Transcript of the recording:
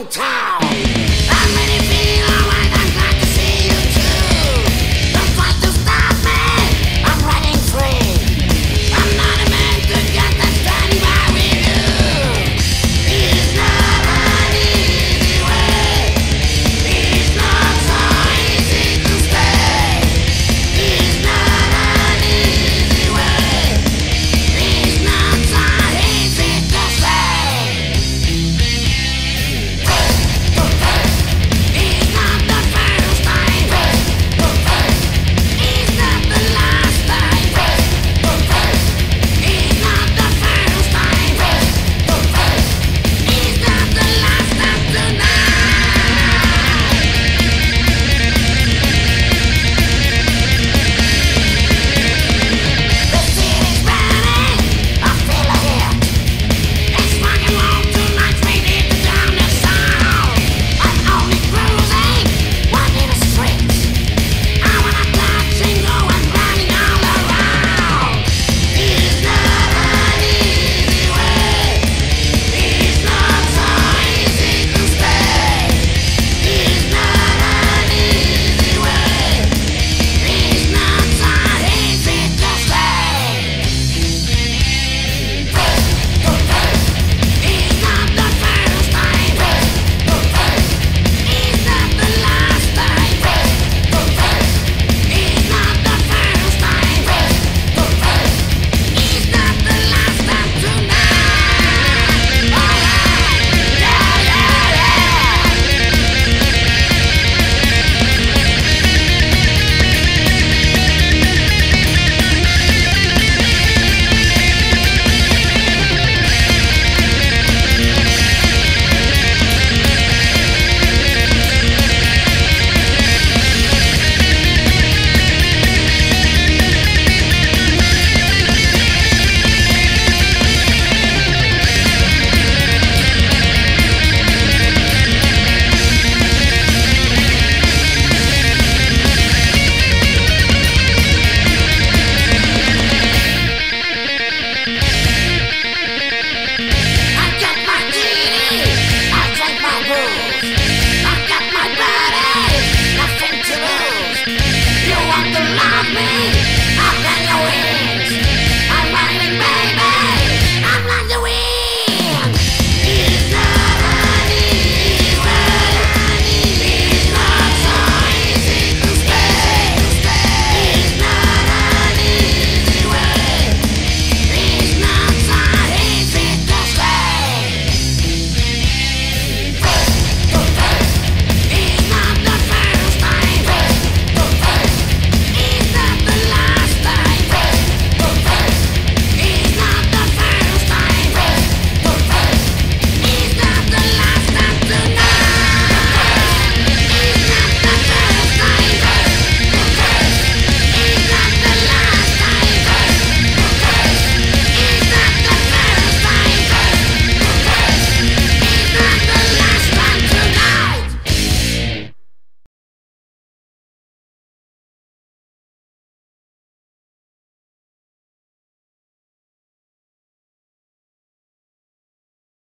long time.